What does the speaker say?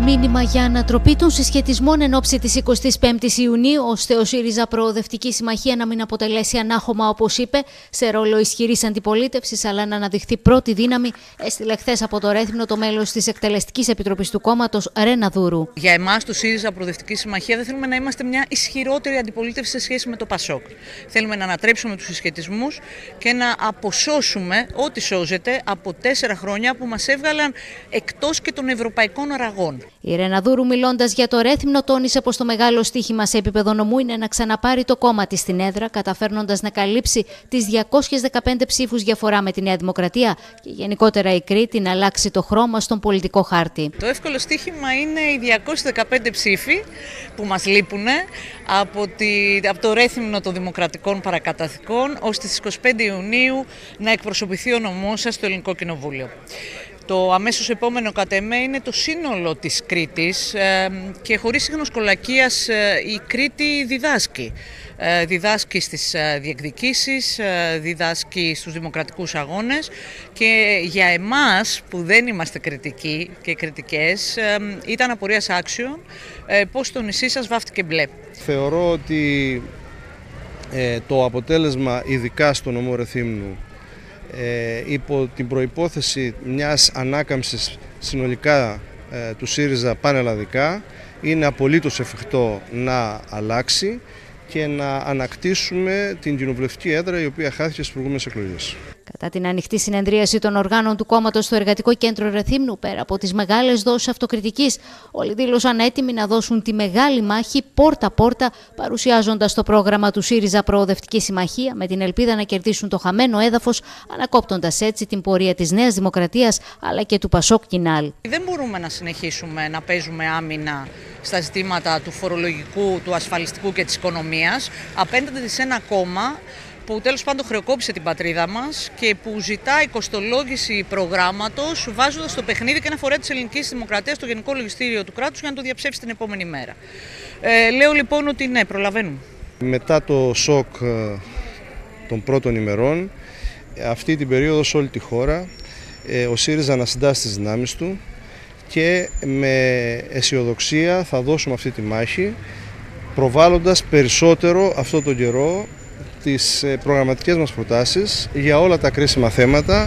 Μήνυμα για ανατροπή των συσχετισμών εν ώψη της 25η Ιουνίου, ώστε ο ΣΥΡΙΖΑ Προοδευτική Συμμαχία να μην αποτελέσει ανάχωμα, όπως είπε, σε ρόλο ισχυρής αντιπολίτευσης, αλλά να αναδειχθεί πρώτη δύναμη, έστειλε χθες από το Ρέθμινο το μέλος της Εκτελεστικής Επιτροπής του Κόμματος, Ρένα Δούρου. Για εμάς, το ΣΥΡΙΖΑ Προοδευτική Συμμαχία, δεν θέλουμε να είμαστε μια ισχυρότερη αντιπολίτευση σε σχέση με το ΠΑΣΟΚ. Θέλουμε να ανατρέψουμε τους συσχετισμούς και να αποσώσουμε ό,τι σώζεται από τέσσερα χρόνια που μας έβγαλαν εκτός και των ευρωπαϊκών αραγών. Η Ρεναδούρου, μιλώντας για το Ρέθυμνο, τόνισε πως το μεγάλο στίχημα σε επίπεδο νομού είναι να ξαναπάρει το κόμμα της στην έδρα, καταφέρνοντας να καλύψει τις 215 ψήφους διαφορά με τη Νέα Δημοκρατία και γενικότερα η Κρήτη να αλλάξει το χρώμα στον πολιτικό χάρτη. Το εύκολο στίχημα είναι οι 215 ψήφοι που μας λείπουν από, τη, από το Ρέθυμνο των Δημοκρατικών Παρακαταθήκων, ώστε στι 25 Ιουνίου να εκπροσωπηθεί ο νομός σας στο Ελληνικό Κοινοβούλιο. Το αμέσως επόμενο κατ' εμέ είναι το σύνολο της Κρήτης ε, και χωρίς σύγχρονος κολακίας ε, η Κρήτη διδάσκει. Ε, διδάσκει στις διεκδικήσεις, διδάσκει στους δημοκρατικούς αγώνες και για εμάς που δεν είμαστε κριτικοί και κριτικές ήταν απορίας άξιων πώς το νησί σας βάφτηκε μπλε. Θεωρώ ότι το αποτέλεσμα ειδικά στο νομό Ρεθύμνου ε, υπό την προϋπόθεση μιας ανάκαμψης συνολικά ε, του ΣΥΡΙΖΑ πανελλαδικά είναι απολύτως εφικτό να αλλάξει και να ανακτήσουμε την κοινοβουλευτική έδρα η οποία χάθηκε στις προηγούμενες εκλογές. Κατά την ανοιχτή συνεδρίαση των οργάνων του κόμματος στο Εργατικό Κέντρο Ρεθύμνου, πέρα από τις μεγάλες δόσεις αυτοκριτικής, όλοι δήλωσαν έτοιμοι να δώσουν τη μεγάλη μάχη πόρτα-πόρτα, παρουσιάζοντας το πρόγραμμα του ΣΥΡΙΖΑ Προοδευτική Συμμαχία με την ελπίδα να κερδίσουν το χαμένο έδαφος, ανακόπτοντας έτσι την πορεία της Νέας Δημοκρατίας αλλά και του Πασόκ Κινάλ. Δεν μπορούμε να συνεχίσουμε να παίζουμε άμυνα στα ζητήματα του φορολογικού, του ασφαλιστικού και της οικονομίας απέναντι σε ένα κόμμα που τέλος πάντων χρεοκόπησε την πατρίδα μας και που ζητάει κοστολόγηση προγράμματος βάζοντας στο παιχνίδι και ένα φορέα της ελληνικής δημοκρατίας στο Γενικό Λογιστήριο του κράτους για να το διαψεύσει την επόμενη μέρα. Ε, λέω λοιπόν ότι ναι, προλαβαίνουμε. Μετά το σοκ ε, των πρώτων ημερών, αυτή την περίοδο σε όλη τη χώρα, ε, ο ΣΥΡΙΖΑ ανασυντάσσει τις δυνάμεις του και με αισιοδοξία θα δώσουμε αυτή τη μάχη προβάλλοντας περισσότερο αυτό τον καιρό τις ε, προγραμματικές μας προτάσεις για όλα τα κρίσιμα θέματα.